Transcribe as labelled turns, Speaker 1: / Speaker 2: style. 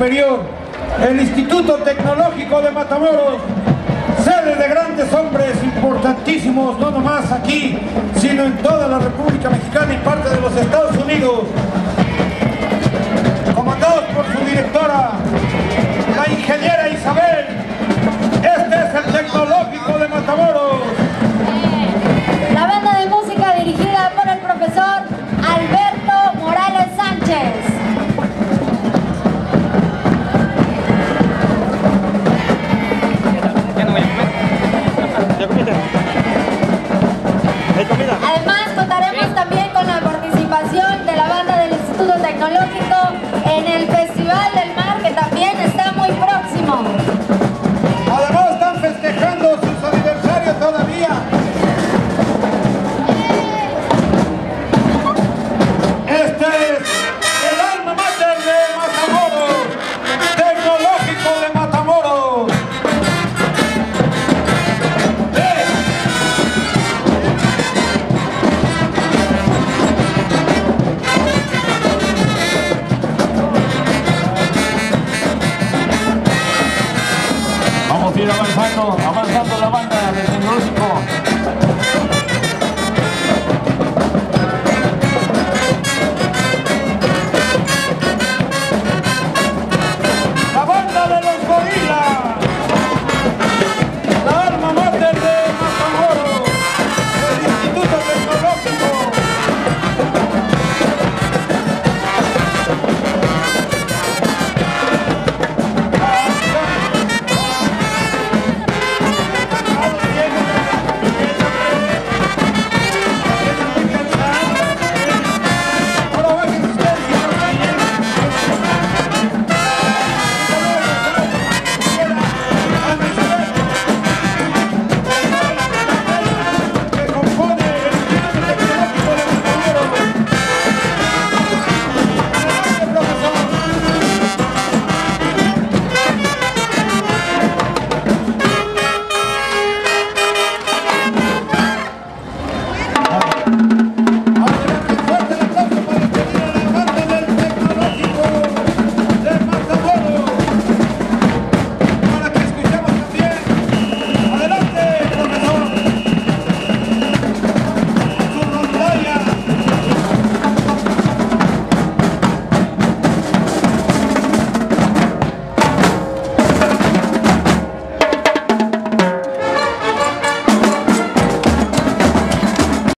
Speaker 1: el Instituto Tecnológico de Matamoros, sede de grandes hombres importantísimos, no nomás aquí, sino en toda la República Mexicana y parte de los Estados Unidos, comandados por su directora,
Speaker 2: Además contaremos también con la participación de la banda del Instituto Tecnológico en el Festival del Mar que también
Speaker 3: avanzando, avanzando la banda del tecnológico